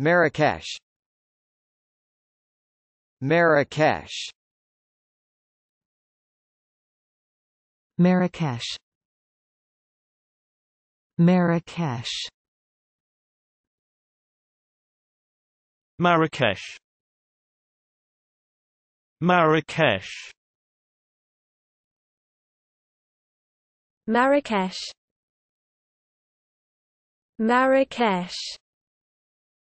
Marrakesh. Marrakesh. Marrakesh. Marrakesh. Marrakesh. Marrakesh. Marrakesh. Marrakesh.